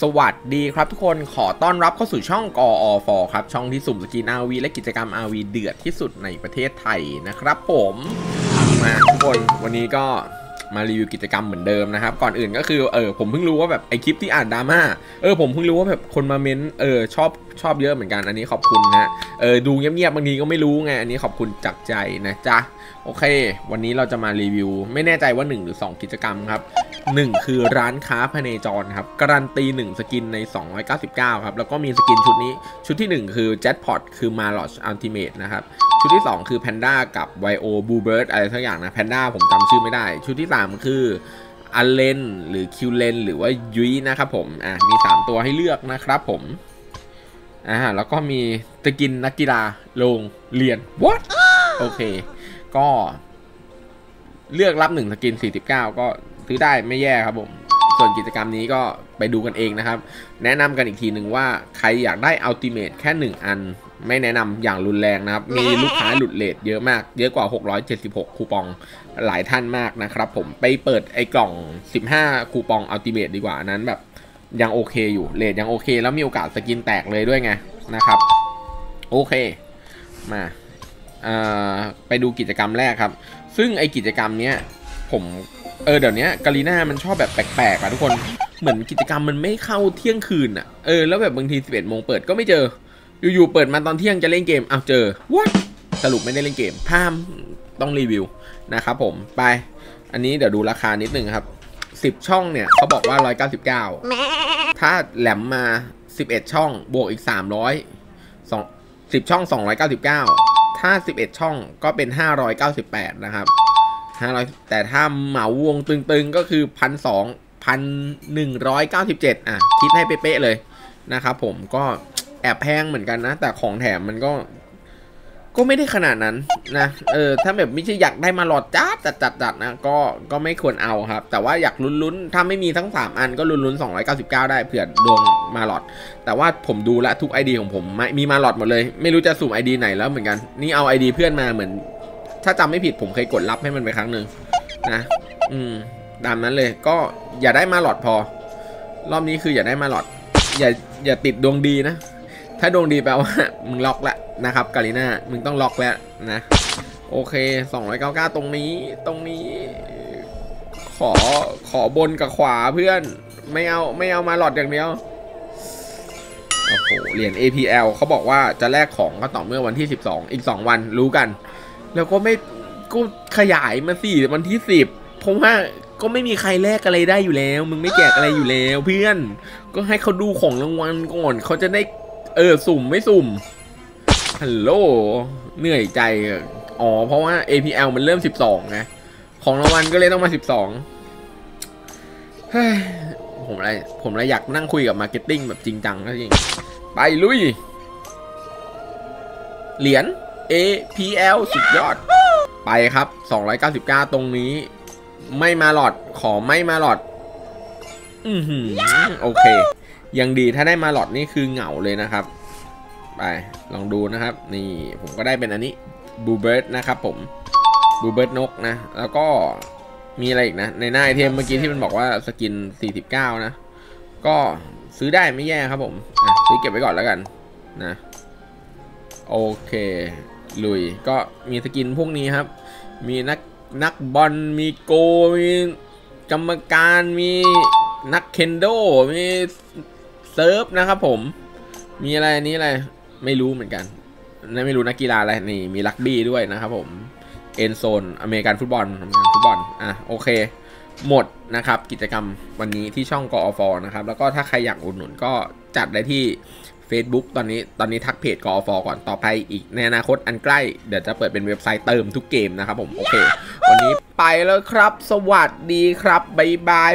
สวัสดีครับทุกคนขอต้อนรับเข้าสู่ช่องกอฟครับ ช่องที่สุ่มสกิน RV และกิจกรรม RV เดือดที่สุดในประเทศไทยนะครับผม มาทุกคนวันนี้ก็ มารีวิวกิจกรรมเหมือนเดิมนะครับ ก่อนอื่นก็คือเออผมเพิ่งรู้ว่าแบบไอคลิปที่อ่านดราม่าเออผมเพิ่งรู้ว่าแบบคนมาเม้นเออชอบชอบเยอะเหมือนกันอันนี้ขอบคุณนะเออดูเงียบๆบางทีก็ไม่รู้ไงอันนี้ขอบคุณจากใจนะจ๊ะโอเค วันนี้เราจะมารีวิว ไม่แน่ใจว่า 1 หรือ 2 กิจกรรมครับ 1 คือร้านค้าพเนจรครับการันตี 1 สกินใน 299 ครับ แล้วก็มีสกินชุดนี้ชุดที่ 1 คือ Jetpot คือ m a l o c h Ultimate นะครับ ชุดที่ 2 คือ Panda กับ Vio Blue Bird อะไรสักอย่างนะ Panda ผมจำชื่อไม่ได้ ชุดที่ 3 คืออัลเลนหรือคิวเลนหรือว่ายุ้ยนะครับผมอะมี 3 ตัวให้เลือกนะครับผมอ่าแล้วก็มีสกินนักกีฬาโรงเรียน what โอเค ก็เลือกรับ1สกิน 49 ก็ซื้อได้ไม่แย่ครับผม ส่วนกิจกรรมนี้ก็ไปดูกันเองนะครับ แนะนำกันอีกทีหนึ่งว่าใครอยากได้ Ultimate แค่ 1 อัน ไม่แนะนำอย่างรุนแรงนะครับ มีลูกค้าหลุด rate เยอะมาก เยอะกว่า 676 คูปองหลายท่านมากนะครับผมไปเปิดไอ้กล่อง 15 คูปอง Ultimate ดีกว่านั้นแบบยังโอเคอยู่ rate ยังโอเค แล้วมีโอกาสสกินแตกเลยด้วยไงนะครับ โอเคมาไปดูกิจกรรมแรกครับ ซึ่งไอกิจกรรมเนี้ยผม เออเดี๋ยวนี้กาลีน่ามันชอบแบบแปลกๆอะทุกคนเหมือนกิจกรรมมันไม่เข้าเที่ยงคืนอะเออแล้วแบบบางที11โมงเปิดก็ไม่เจอ อยู่ๆเปิดมาตอนเที่ยงจะเล่นเกมอ้าวเจอ what สรุปไม่ได้เล่นเกมพามต้องรีวิวนะครับผมไป อันนี้เดี๋ยวดูราคานิดนึงครับ 10 ช่องเนี่ยเขาบอกว่า 199 ถ้าแหลมมา 11 ช่องบวกอีก 300 2 10 ช่อง 299 ถ้า 11 ช่องก็เป็น 598 นะครับ 500แต่ถ้าเหมาวงตึงๆก็คือพันสองพันหนึ่งร้อยเก้าสิบเจ็ดอะ คิดให้เป๊ะๆเลยนะครับผมก็แอบแพงเหมือนกันนะ แต่ของแถมมันก็ ก็ไม่ได้ขนาดนั้นนะเออถ้าแบบไม่ใช่อยากได้มาหลอดจ้าจัดจัดจัดนะก็ก็ไม่ควรเอาครับ แต่ว่าอยากลุ้นๆ ถ้าไม่มีทั้ง 3 อันก็ลุ้นๆ 299 ได้เผื่อดวงมาหลอด แต่ว่าผมดูแลทุก ID ของผมมีมาหลอดหมดเลย ไม่รู้จะสุ่ม ID ไหนแล้วเหมือนกัน นี่เอา ID เพื่อนมาเหมือน ถ้าจำไม่ผิดผมเคยกดรับให้มันไปครั้งหนึ่งนะอืมตามนั้นเลยก็อย่าได้มาหลอดพอ รอบนี้คืออย่าได้มาหลอด อย่าอย่าติดดวงดีนะ ถ้าดวงดีแปลว่า มึงล็อกแล้วนะครับกาลิน่ามึงต้องล็อกแล้วนะ โอเค 299 ตรงนี้ตรงนี้ ขอขอบนกับขวาเพื่อน ไม่เอาไม่เอามาหลอดอย่างเดียวโอ้โหเหรียญ APL เขาบอกว่าจะแลกของก็ต่อเมื่อวันที่ 12 อีก 2 วันรู้กัน แล้วก็ไม่ก็ขยายมาสี่วันที่สิบเพราะว่าก็ไม่มีใครแลกอะไรได้อยู่แล้ว มึงไม่แจกอะไรอยู่แล้ว เพื่อน ก็ให้เขาดูของรางวัลก่อน เขาจะได้ เออสุ่มไม่สุ่มฮัลโหลเหนื่อยใจอ๋อเพราะว่า APL มันเริ่มสิบสองไงของรางวัลก็เลยต้องมาสิบสองผมอะไรผมอะไรอยากนั่งคุยกับมาร์เก็ตติ้งแบบจริงจังก็จริง ไปลุย เหรียญ APL สุดยอด ไปครับ 299 ตรงนี้ ไม่มาหลอดขอไม่มาหลอด อือหือโอเค ยังดีถ้าได้ Maloch นี่คือเหงาเลยนะครับ ไป ลองดูนะครับ นี่ผมก็ได้เป็นอันนี้ Blue Bird นะครับผม Blue Bird นกนะ แล้วก็มีอะไรอีกนะ ในหน้า item เมื่อกี้ที่มันบอกว่าสกิน 49 นะ ก็ซื้อได้ไม่แย่ครับผมซื้อเก็บไว้ก่อนแล้วกันนะ โอเค ลุยก็มีสกินพวกนี้ครับ มีนักนักบอลมี goal มีกรรมการมีนักเคนโดมี surf นะครับผม มีอะไรนี้อะไรไม่รู้เหมือนกันนไม่รู้นักกีฬาอะไรนี่มีรักบี้ด้วยนะครับผม end zone อเมริกันฟุตบอลอเมริกันฟุตบอลอะโอเค หมดนะครับ กิจกรรมวันนี้ที่ช่องกอฟนะครับ แล้วก็ถ้าใครอยากอุดหนุนก็จัดได้ที่ Facebook ตอนนี้ตอนนี้ทักเพจกอฟก่อนต่อไปอีกในอนาคตอันใกล้เดี๋ยวจะเปิดเป็นเว็บไซต์เติมทุกเกมนะครับผม โอเค วันนี้ไปแล้วครับ สวัสดีครับ บ๊ายบาย